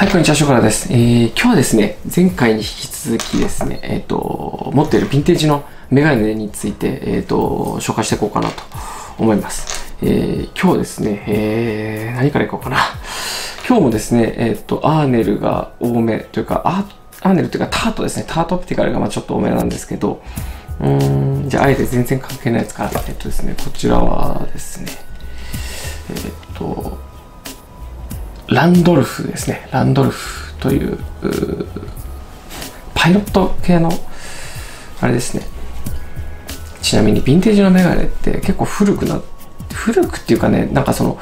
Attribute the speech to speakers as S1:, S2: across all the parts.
S1: はい、こんにちは、ショコラです。えー、今日はですね、前回に引き続きですね、えっ、ー、と、持っているヴィンテージのメガネについて、えっ、ー、と、紹介していこうかなと思います。えー、今日ですね、えー、何からいこうかな。今日もですね、えっ、と、アーネルが多めというか、アーネルというか、タートですね、タートオプティカルがまあちょっと多めなんですけど、うーん、じゃあ、あえて全然関係ないやつから、えっとですね、こちらはですね、えっと、ランドルフですね。ランドルフという、うパイロット系の、あれですね。ちなみにヴィンテージのメガネって結構古くな、古くっていうかね、なんかその、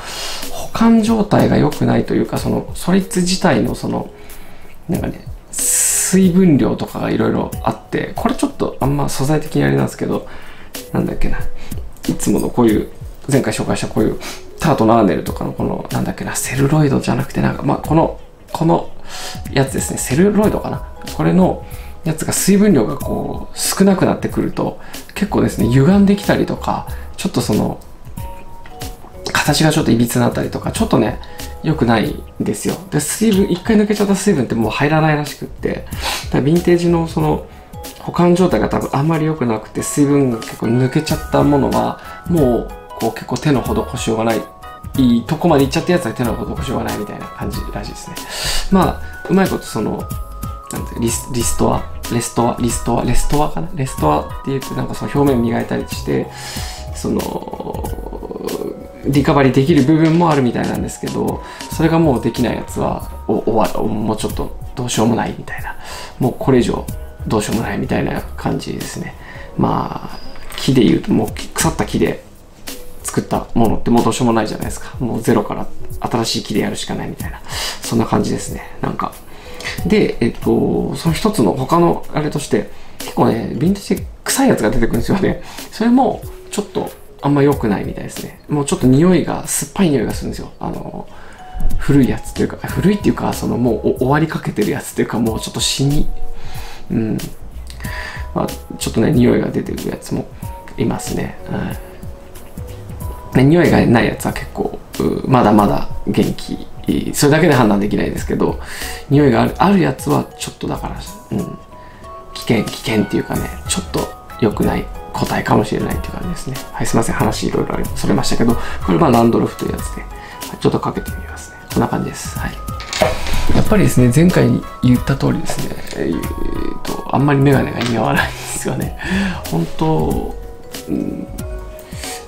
S1: 保管状態が良くないというか、その、そいつ自体のその、なんかね、水分量とかがいろいろあって、これちょっとあんま素材的にあれなんですけど、なんだっけな、いつものこういう、前回紹介したこういうタートのアーネルとかのこの、なんだっけな、セルロイドじゃなくて、なんか、まあ、この、このやつですね、セルロイドかな。これのやつが水分量がこう、少なくなってくると、結構ですね、歪んできたりとか、ちょっとその、形がちょっといびつになったりとか、ちょっとね、良くないんですよ。で、水分、一回抜けちゃった水分ってもう入らないらしくって、だヴィンテージのその、保管状態が多分あんまり良くなくて、水分が結構抜けちゃったものは、もうこう結構手の施しようがない、いいとこまで行っちゃったやつは手の施しようがないみたいな感じらしいですね。まあ、うまいことその、なんてリスリストア、レストア、リストア、レストア？かな？レストア？って言ってなんかその表面磨いたりして、その、リカバリーできる部分もあるみたいなんですけど、それがもうできないやつは、お終わもうちょっとどうしようもないみたいな。もうこれ以上どうしようもないみたいな感じですね。まあ、木で言うともう腐った木で作ったものってもうどうしようもないじゃないですか。もうゼロから新しい木でやるしかないみたいな。そんな感じですね。なんか。で、えっと、その一つの他のあれとして、結構ね、ヴィンテージ臭いやつが出てくるんですよね。それも、ちょっとあんま良くないみたいですね。もうちょっと匂いが、酸っぱい匂いがするんですよ。あの、古いやつというか、古いっていうか、そのもう終わりかけてるやつというか、もうちょっと死に、うん。まあ、ちょっとね、匂いが出てくるやつもいますね。うん匂いがないやつは結構まだまだ元気。それだけで判断できないですけど匂いがあるあるやつはちょっとだから、うん、危険危険っていうかねちょっと良くない個体かもしれないっていう感じですね。はいすいません。話いろいろそれましたけどこれはランドルフというやつでちょっとかけてみますね。こんな感じです。はい。やっぱりですね前回言った通りですねえー、とあんまりメガネが似合わないんですよね。本当、うん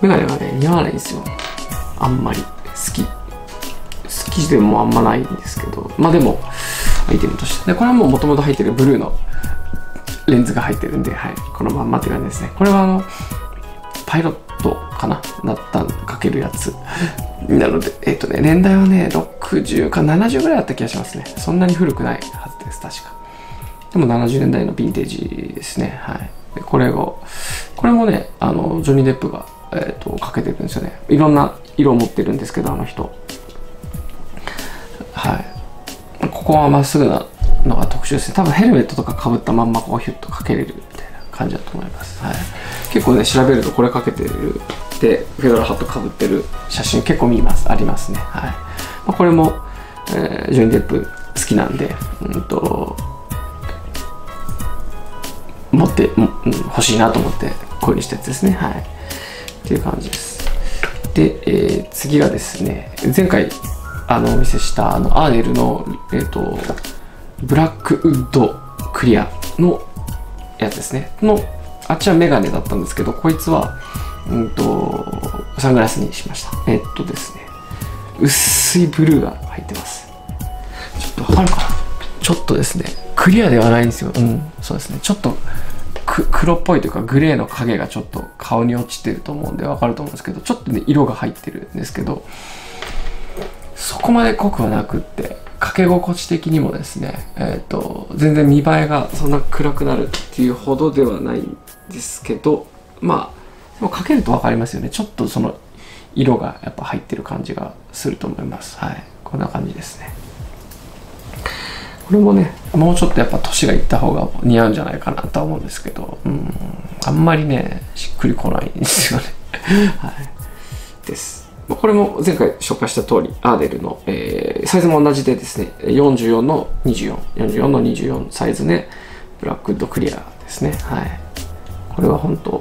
S1: メガネがね、似合わないんですよ。あんまり。好き。好きでもあんまないんですけど。まあでも、アイテムとして。で、これはもう元々入ってるブルーのレンズが入ってるんで、はい。このまんまって感じですね。これはあの、パイロットかな？だったかけるやつ。なので、えっ、ー、とね、年代はね、60か70ぐらいだった気がしますね。そんなに古くないはずです、確か。でも70年代のヴィンテージですね。はい。これを、これもね、あの、ジョニー・デップがえーと、かけてるんですよね。いろんな色を持ってるんですけどあの人。はい。ここはまっすぐなのが特殊ですね。多分ヘルメットとかかぶったまんまこうヒュッとかけれるみたいな感じだと思います、はい、結構ね調べるとこれかけてるでフェドラハットかぶってる写真結構見ます。ありますね。はい、まあ、これも、えー、ジョニー・デップ好きなんでうんと持って、うん、欲しいなと思ってこういうにしたやつですね。はい。っていう感じです。で、えー、次がですね、前回あのお見せしたあのアーネルの、えーと、ブラックウッドクリアのやつですね。のあっちはメガネだったんですけど、こいつは、うんと、サングラスにしました。えっとですね、薄いブルーが入ってます。ちょっとわかるかなちょっとですね、クリアではないんですよ。うん、そうですね。ちょっと黒っぽいというかグレーの影がちょっと顔に落ちてると思うんでわかると思うんですけどちょっとね色が入ってるんですけどそこまで濃くはなくってかけ心地的にもですね、えーと、全然見栄えがそんな暗くなるっていうほどではないんですけどまあでもかけると分かりますよね。ちょっとその色がやっぱ入ってる感じがすると思います。はい。こんな感じですね。これもねもうちょっとやっぱ年がいった方が似合うんじゃないかなと思うんですけど、うん、あんまりねしっくりこないんですよね はいですこれも前回紹介した通り、アーデルの、えー、サイズも同じでですね、44の24、44の24サイズで、ブラックウッドクリアですね。はい。これは本当、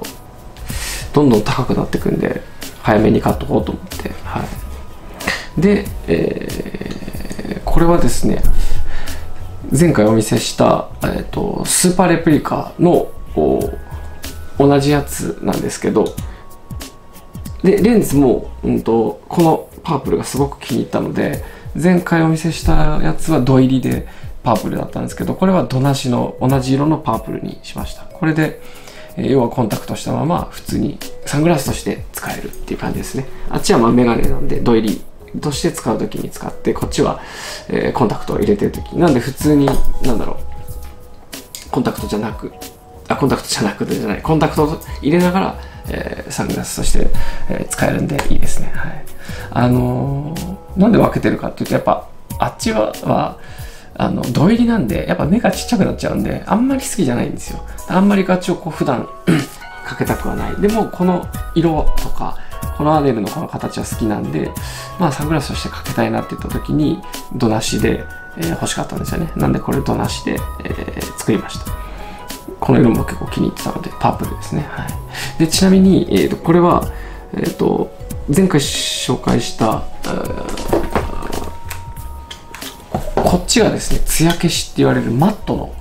S1: どんどん高くなっていくんで、早めに買っとこうと思って、はい。で、えー、これはですね、前回お見せした、えーと、スーパーレプリカの同じやつなんですけど、でレンズも、うんと、このパープルがすごく気に入ったので前回お見せしたやつは土入りでパープルだったんですけどこれは土なしの同じ色のパープルにしました。これで、えー、要はコンタクトしたまま普通にサングラスとして使えるっていう感じですね。あっちはまあメガネなんで土入りとして使う時に使ってこっちは、えー、コンタクトを入れてる時なんで普通になんだろうコンタクトじゃなくあコンタクトじゃなくてじゃないコンタクトを入れながらえー、サングラスとして、えー、使えるんでいいですね。はい。あのー、なんで分けてるかっていうと、やっぱ、あっちは、はあの、土入りなんで、やっぱ目がちっちゃくなっちゃうんで、あんまり好きじゃないんですよ。あんまりガチをこう普段かけたくはない。でも、この色とか、このアデルのこの形は好きなんで、まあサングラスとしてかけたいなって言った時に、どなしで、えー、欲しかったんですよね。なんでこれどなしで、えー、作りました。この色も結構気に入ってたので、パープルですね。はい。で、ちなみに、えーと、これは、え、ー、と、前回紹介した、こっちがですね、艶消しって言われるマットの、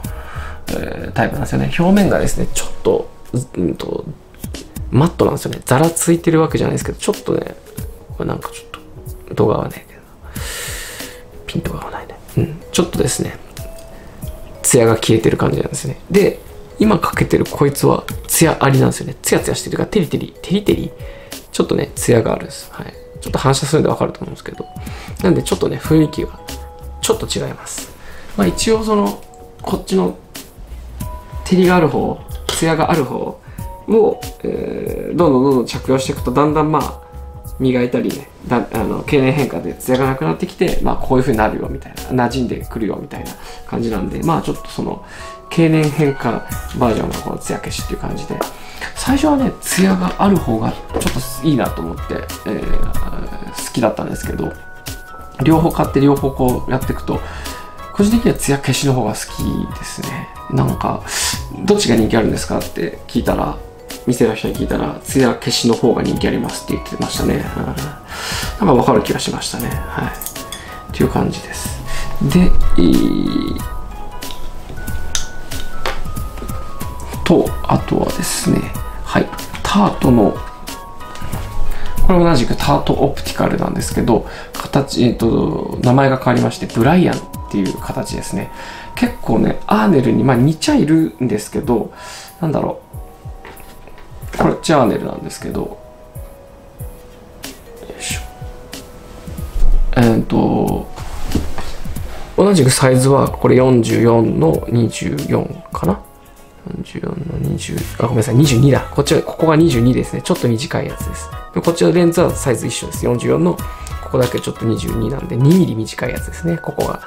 S1: えー、タイプなんですよね。表面がですね、ちょっと、うんと、マットなんですよね。ザラついてるわけじゃないですけど、ちょっとね、これなんかちょっと、動画はね、ピントが合わないね。うん、ちょっとですね、艶が消えてる感じなんですよね。で、今かけてるこいつはツヤありなんですよね。ツヤツヤしてるから、テリテリ、テリテリ、ちょっとね、ツヤがあるんです。はい。ちょっと反射するんでわかると思うんですけど。なんでちょっとね、雰囲気がちょっと違います。まあ一応その、こっちの照りがある方、ツヤがある方を、えー、どんどんどんどん着用していくと、だんだんまあ、磨いたりね、だあの経年変化でツヤがなくなってきて、まあこういう風になるよみたいな、馴染んでくるよみたいな感じなんで、まあちょっとその、経年変化バージョンがこの艶消しっていう感じで最初はね艶がある方がちょっといいなと思って、えー、好きだったんですけど両方買って両方こうやっていくと個人的には艶消しの方が好きですね。なんかどっちが人気あるんですかって聞いたら店の人に聞いたら艶消しの方が人気ありますって言ってましたね、うん、なんか分かる気がしましたね。はい。っていう感じです。で、えーと、あとはですね、はい、タートの、これ同じくタートオプティカルなんですけど、形、えっ、ー、と、名前が変わりまして、ブライアンっていう形ですね。結構ね、アーネルに、まあ似ちゃいるんですけど、なんだろう。これ、チャーネルなんですけど、よいしょ。えっ、と、同じくサイズはこれ44の24かな？44の20、あ、ごめんなさい、22だ。こっちは、ここが22ですね。ちょっと短いやつです。でこっちのレンズはサイズ一緒です。44の、ここだけちょっと22なんで、2ミリ短いやつですね、ここが。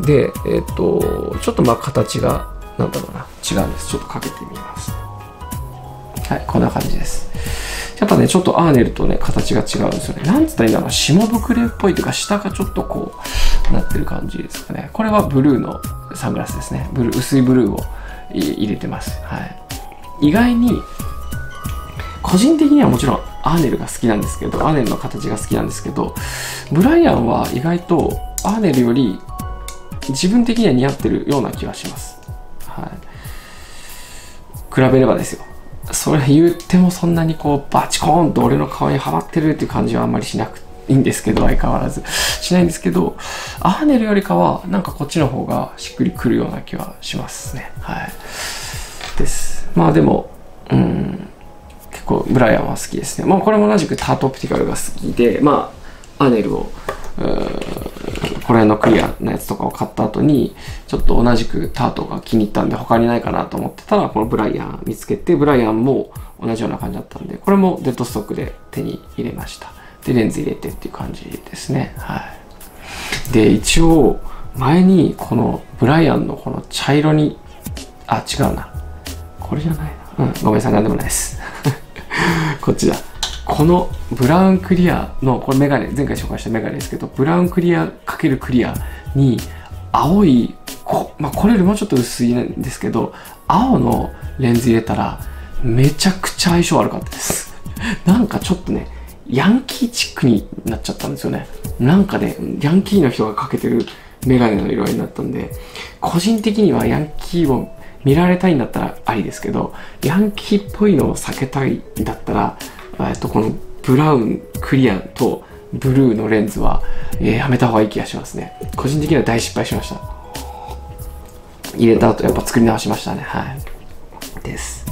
S1: で、えっ、ー、と、ちょっとまあ形が、なんだろうな、違うんです。ちょっとかけてみます。はい、こんな感じです。やっぱね、ちょっとアーネルとね、形が違うんですよね。なんつったらいいんだろう、下膨れっぽいというか、下がちょっとこう、なってる感じですかね。これはブルーのサングラスですね。ブルー、薄いブルーを入れてます。はい。意外に、個人的にはもちろんアーネルが好きなんですけど、アーネルの形が好きなんですけど、ブライアンは意外とアーネルより自分的には似合ってるような気がします。はい。比べればですよ。それ言ってもそんなにこうバチコーンと俺の顔にはまってるっていう感じはあんまりしなくていいんですけど、相変わらず。しないんですけど、アーネルよりかは、なんかこっちの方がしっくりくるような気はしますね。はい。です。まあでも、うん、結構ブライアンは好きですね。まあこれも同じくタートオプティカルが好きで、まあ、アーネルを、これのクリアなやつとかを買った後に、ちょっと同じくタートが気に入ったんで他にないかなと思ってたら、このブライアン見つけて、ブライアンも同じような感じだったんで、これもデッドストックで手に入れました。で、レンズ入れてっていう感じですね。はい。で、一応、前にこのブライアンのこの茶色に、あ、違うな。これじゃないな。うん、ごめんなさい、なんでもないです。こっちだ。このブラウンクリアのこれメガネ前回紹介したメガネですけどブラウンクリア×クリアに青いこ,、まあ、これよりもちょっと薄いんですけど青のレンズ入れたらめちゃくちゃ相性悪かったです。なんかちょっとねヤンキーチックになっちゃったんですよね。なんかねヤンキーの人がかけてるメガネの色合いになったんで個人的にはヤンキーを見られたいんだったらありですけどヤンキーっぽいのを避けたいんだったら、えっと、このブラウンクリアとブルーのレンズは、えー、やめた方がいい気がしますね。個人的には大失敗しました。入れた後やっぱ作り直しましたね。はい。です。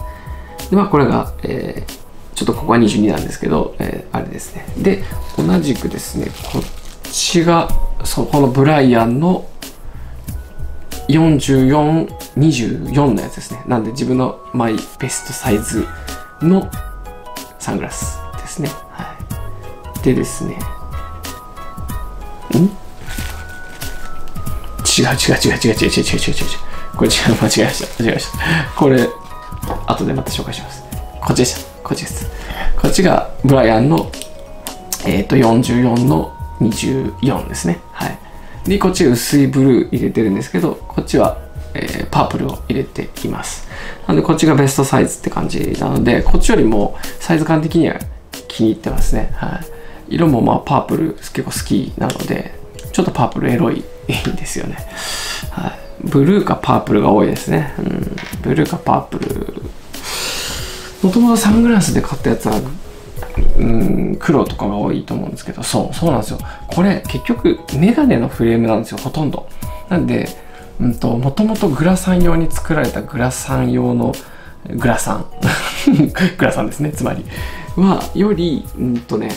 S1: でまあこれが、えー、ちょっとここは22なんですけど、えー、あれですね。で同じくですねこっちがそこのブライアンの4424のやつですね。なんで自分のマイベストサイズのサングラスですね。はい。でですね。ん？違う違う違う違う違う違う違う違う違う。これ違う間違えました間違えました。これ後でまた紹介します。こっちでしたこっちです。こっちがブライアンのえっ、ー、と44の24ですね。はい。でこっち薄いブルー入れてるんですけどこっちは、えー、パープルを入れています。なのでこっちがベストサイズって感じなのでこっちよりもサイズ感的には気に入ってますね。はい。色もまあパープル結構好きなのでちょっとパープルエロいんですよね。はい。ブルーかパープルが多いですね。うん。ブルーかパープル。もともとサングラスで買ったやつはうん黒とかが多いと思うんですけどそうそうなんですよ。これ結局メガネのフレームなんですよほとんど。なんでうんともともとグラサン用に作られたグラサン用のグラサン。グラサンですねつまり。はよりうんとね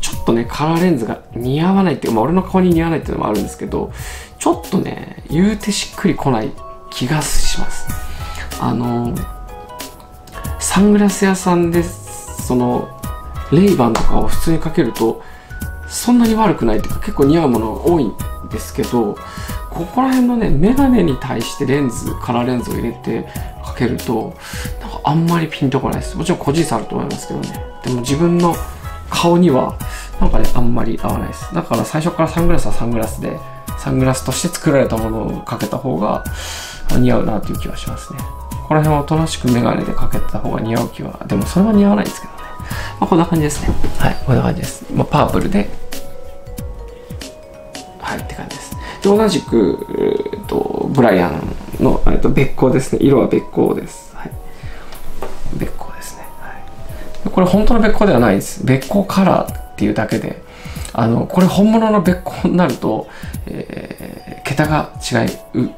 S1: ちょっとねカラーレンズが似合わないっていうか、まあ、俺の顔に似合わないっていうのもあるんですけどちょっとね言うてしっくりこない気がします。あのサングラス屋さんでそのレイバンとかを普通にかけるとそんなに悪くないっていうか結構似合うものが多いんですけどここら辺のねメガネに対してレンズカラーレンズを入れてかけるとなんかあんまりピンとこないですもちろん個人差あると思いますけどねでも自分の顔にはなんかねあんまり合わないですだから最初からサングラスはサングラスでサングラスとして作られたものをかけた方が似合うなという気はしますねこの辺はおとなしくメガネでかけた方が似合う気はでもそれは似合わないですけどねまあ、こんな感じですね。はい、こんな感じです。まあ、パープルで、はい、って感じです。で、同じく、えっと、ブライアンの、えっと、別光ですね。色は別光です。はい。別光ですね。はい。これ本当の別光ではないです。別光カラーっていうだけで、あの、これ本物の別光になると、えー、桁が違う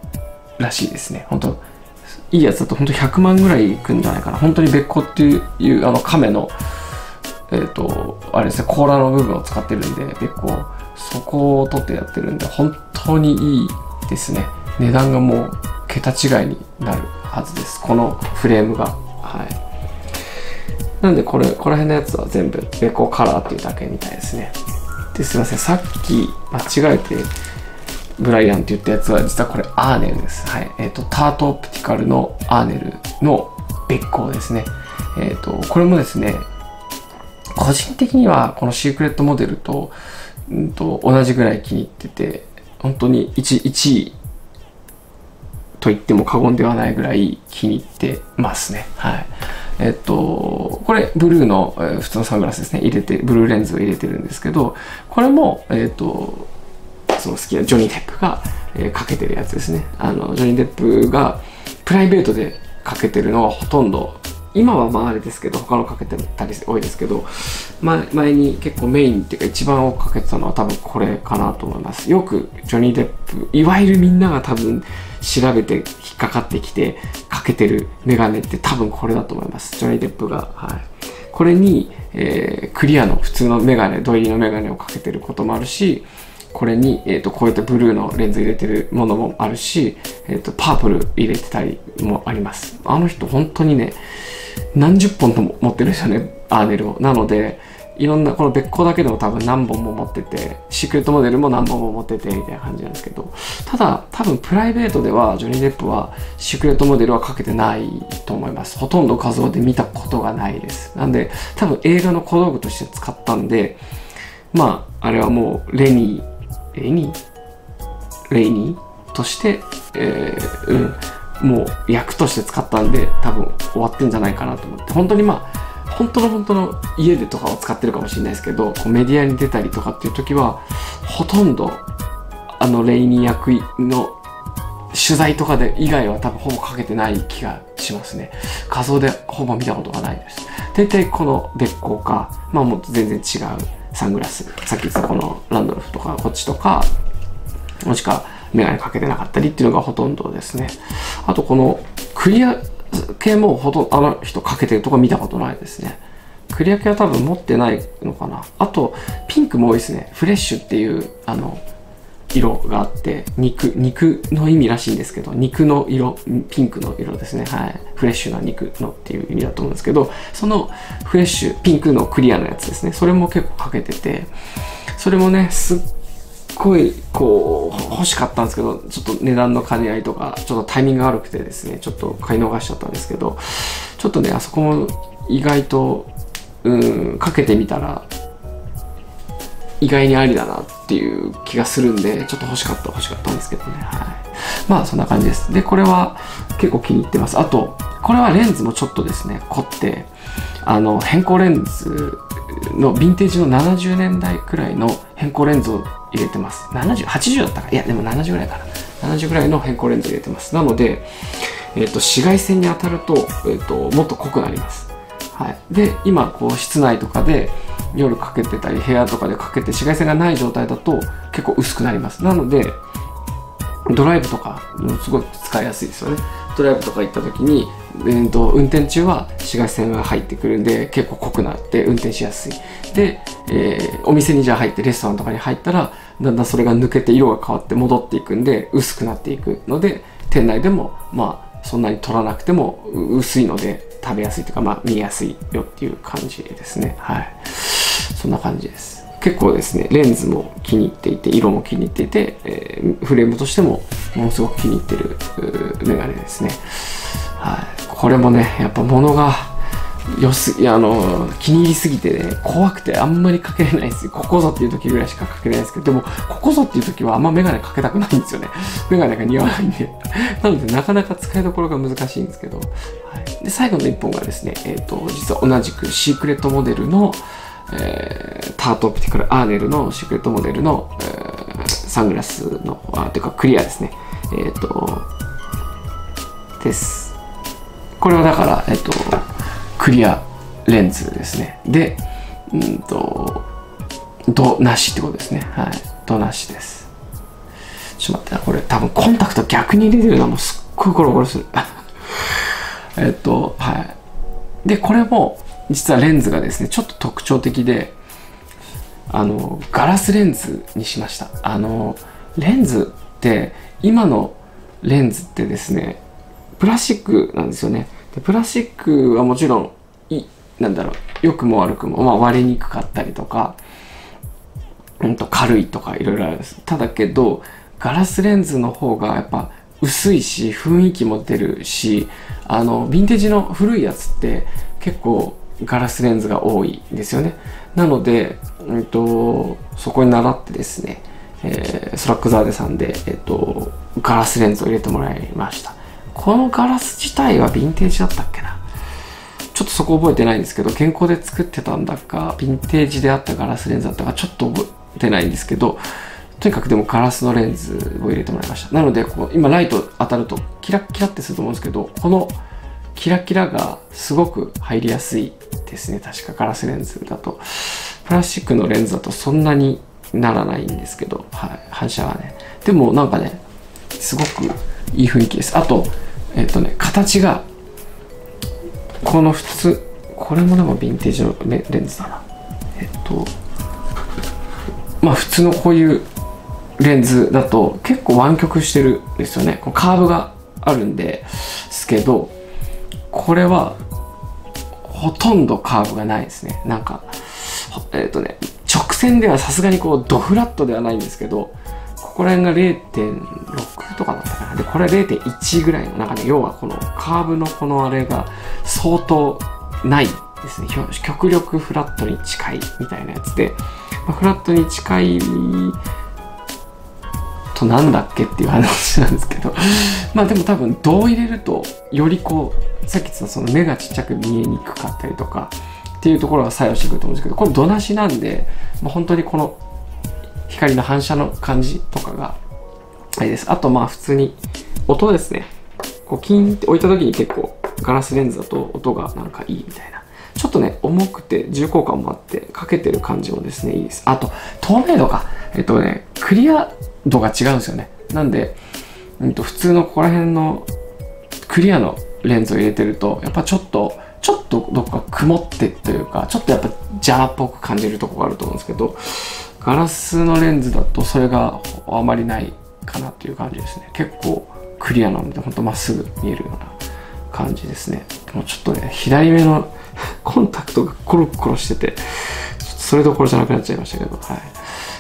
S1: らしいですね。本当いいやつだと本当100万ぐらいいくんじゃないかな。本当に別光っていうあの亀の、えっ、ー、と、あれですね、甲羅の部分を使ってるんで、別光。そこを取ってやってるんで、本当にいいですね。値段がもう桁違いになるはずです。このフレームが。はい。なんでこれ、この辺のやつは全部別光カラーっていうだけみたいですね。で、すいません。さっき間違えて、ブライアンって言ったやつは実はこれアーネルです。はい。えっ、ー、と、タートオプティカルのアーネルの別光ですね。えっ、ー、と、これもですね、個人的にはこのシークレットモデルと,、んと同じぐらい気に入ってて、本当に 1, 1位と言っても過言ではないぐらい気に入ってますね。はい。えっと、これ、ブルーの、え、普通のサングラスですね。入れて、ブルーレンズを入れてるんですけど、これも、えっと、その好きなジョニー・デップが、えー、かけてるやつですね。あの、ジョニー・デップがプライベートでかけてるのはほとんど、今はまああれですけど、他のかけてたり多いですけど、前前に結構メインっていうか一番多くかけてたのは多分これかなと思います。よくジョニー・デップ、いわゆるみんなが多分調べて引っかかってきてかけてるメガネって多分これだと思います。ジョニー・デップが。はい。これに、えー、クリアの普通のメガネ、土入りのメガネをかけてることもあるし、これに、えーと、こういったブルーのレンズ入れてるものもあるし、えーと、パープル入れてたりもあります。あの人本当にね、何十本とも持ってるんですよね、アーネルを。なので、いろんなこの別光だけでも多分何本も持っててシークレットモデルも何本も持っててみたいな感じなんですけどただ多分プライベートではジョニー・デップはシークレットモデルはかけてないと思います。ほとんど画像で見たことがないです。なんで多分映画の小道具として使ったんでまああれはもうレニーレニー？レイニー？として、えー、うん。もう役として使ったんで多分終わってんじゃないかなと思って本当にまあ本当の本当の家でとかを使ってるかもしれないですけどこうメディアに出たりとかっていう時はほとんどあのレイニー役の取材とかで以外は多分ほぼかけてない気がしますね。画像でほぼ見たことがないです。大体この別光かまあもっと全然違うサングラス。さっき言ったこのランドルフとかこっちとかもしくはメガネかけてなかったりっていうのがほとんどですねあとこのクリア系もほとんどあの人かけてるとこ見たことないですね。クリア系は多分持ってないのかな。あと、ピンクも多いですね。フレッシュっていう、あの、色があって、肉、肉の意味らしいんですけど、肉の色、ピンクの色ですね。はい。フレッシュな肉のっていう意味だと思うんですけど、そのフレッシュ、ピンクのクリアのやつですね。それも結構かけてて、それもね、すっごいこう欲しかったんですけどちょっと値段の兼ね合いとかちょっとタイミングが悪くてですねちょっと買い逃しちゃったんですけどちょっとねあそこも意外とうんかけてみたら意外にありだなっていう気がするんでちょっと欲しかった欲しかったんですけどね。はい。まあそんな感じです。でこれは結構気に入ってます。あとこれはレンズもちょっとですね凝ってあの変更レンズのヴィンテージの70年代くらいの変更レンズを入れてます。70、80だったかいや、でも70ぐらいかな。70ぐらいの変更レンズ入れてます。なので、え、ー、と、紫外線に当たると、えっ、ー、と、もっと濃くなります。はい。で、今、こう、室内とかで夜かけてたり、部屋とかでかけて紫外線がない状態だと結構薄くなります。なので、ドライブとか、すごい使いやすいですよね。ドライブとか行った時に、えーと、運転中は紫外線が入ってくるんで結構濃くなって運転しやすい。で、えー、お店にじゃあ入ってレストランとかに入ったらだんだんそれが抜けて色が変わって戻っていくんで薄くなっていくので店内でもまあそんなに取らなくても薄いので食べやすいというかまあ見やすいよっていう感じですね。はい。そんな感じです。結構ですねレンズも気に入っていて色も気に入っていて、えー、フレームとしてもものすごく気に入ってるメガネですね。はい。これもねやっぱ物がよすいやあの気に入りすぎてね怖くてあんまりかけれないですここぞっていう時ぐらいしかかけれないですけどでもここぞっていう時はあんまメガネかけたくないんですよね。メガネが似合わないんで。なのでなかなか使いどころが難しいんですけど、はい、で最後の1本がですねえっ、ー、と実は同じくシークレットモデルのえー、タートオプティカルアーネルのシークレットモデルの、えー、サングラスの、あ、というかクリアですね。えっ、ー、と、です。これはだから、えっ、と、クリアレンズですね。で、うんと、ドなしってことですね。はい。ドなしです。ちょっと待ってな、これ多分コンタクト逆に入れてるのはもすっごいゴロゴロする。えっと、はい。で、これも、実はレンズがですねちょっと特徴的であのガラスレンズにしました。あのレンズって今のレンズってですねプラスチックなんですよね。でプラスチックはもちろんいなんだろう良くも悪くも、まあ、割れにくかったりとか、うんと軽いとかいろいろあるんです。ただけどガラスレンズの方がやっぱ薄いし雰囲気も出るしあのヴィンテージの古いやつって結構ガラスレンズが多いんですよね。なので、うんと、そこに習ってですね、えー、ソラックザーデさんで、えっ、と、ガラスレンズを入れてもらいました。このガラス自体はヴィンテージだったっけな？ちょっとそこ覚えてないんですけど、現行で作ってたんだか、ヴィンテージであったガラスレンズだったか、ちょっと覚えてないんですけど、とにかくでもガラスのレンズを入れてもらいました。なので、こう今ライト当たるとキラッキラってすると思うんですけど、このキラキラがすごく入りやすいですね。確かガラスレンズだと。プラスチックのレンズだとそんなにならないんですけど、はい、反射はね。でもなんかねすごくいい雰囲気です。あとえっ、とね形がこの普通これもでもヴィンテージのレンズだな。えっとまあ普通のこういうレンズだと結構湾曲してるんですよね。こうカーブがあるんですけどこれはほとんどカーブがないですねなんかえっ、とね、直線ではさすがにこう、ドフラットではないんですけど、ここら辺が0.6とかだったかな。で、これ0.1ぐらいの、なんかね、要はこのカーブのこのあれが相当ないですね。極力フラットに近いみたいなやつで、まあ、フラットに近いとなんだっけっていう話なんですけど。まあでも多分銅を入れるとよりこうさっき言ったその目がちっちゃく見えにくかったりとかっていうところが作用してくると思うんですけどこれ土なしなんで、まあ、本当にこの光の反射の感じとかがあれです。あとまあ普通に音ですね。こうキンって置いた時に結構ガラスレンズだと音がなんかいいみたいな。ちょっとね重くて重厚感もあってかけてる感じもですねいいです。あと透明度がえっとねクリア度が違うんですよね。なんで、うんと、普通のここら辺のクリアのレンズを入れてると、やっぱちょっと、ちょっとどこか曇ってというか、ちょっとやっぱジャーっぽく感じるとこがあると思うんですけど、ガラスのレンズだとそれがあまりないかなっていう感じですね。結構クリアなので、ほんとまっすぐ見えるような感じですね。もうちょっとね、左目の コンタクトがコロコロしてて、それどころじゃなくなっちゃいましたけど、はい。っ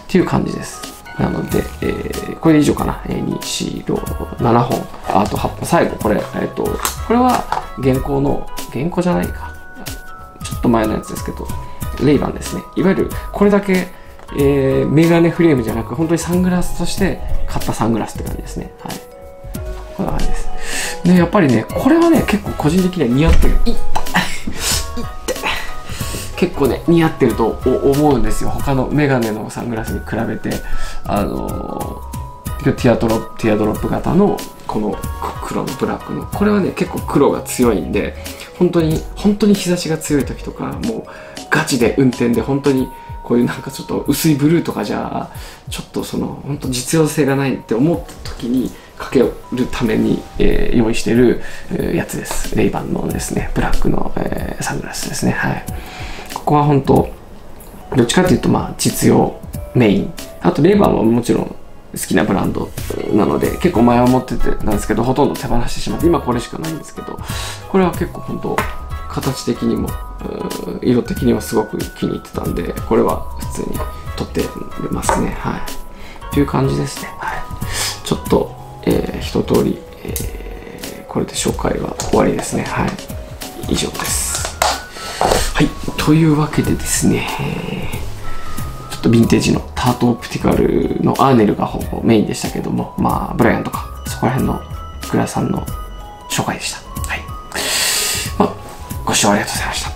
S1: ていう感じです。なので、えー、これで以上かな。えー、2、4、6、7本。あと8本。最後、これ、えっ、ー、と、これは現行の、現行じゃないか。ちょっと前のやつですけど、レイバンですね。いわゆる、これだけ、えー、メガネフレームじゃなく、本当にサングラスとして買ったサングラスって感じですね。はい。こんな感じです。で、やっぱりね、これはね、結構個人的には似合ってる。結構ね似合ってると思うんですよ。他のメガネのサングラスに比べて。あのティアドロティアドロップ型のこの黒のブラックの。これはね結構黒が強いんで本当に本当に日差しが強い時とかもうガチで運転で本当にこういうなんかちょっと薄いブルーとかじゃちょっとその本当実用性がないって思った時にかけるために、えー、用意してる、やつです。レイバンのですねブラックの、えー、サングラスですね。はい。ここは本当どっちかっていうとまあ実用メイン。あとレーバーももちろん好きなブランドなので結構前は持っててなんですけどほとんど手放してしまって今これしかないんですけどこれは結構本当形的にも色的にはすごく気に入ってたんでこれは普通に撮ってますね。はい。っていう感じですね。はい。ちょっと、えー、一通り、えー、これで紹介は終わりですね。はい。以上です。はいというわけでですね、ちょっとヴィンテージのタートオプティカルのアーネルがほぼメインでしたけども、まあ、ブライアンとか、そこら辺のグラさんの紹介でした。はい。まあ、ご視聴ありがとうございました。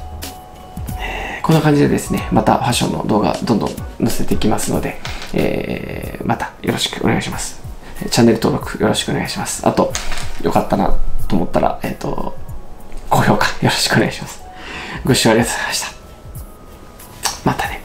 S1: こんな感じでですね、またファッションの動画どんどん載せていきますので、えー、またよろしくお願いします。チャンネル登録よろしくお願いします。あと、よかったなと思ったら、えっ、ー、と、高評価よろしくお願いします。ご視聴ありがとうございました。またね。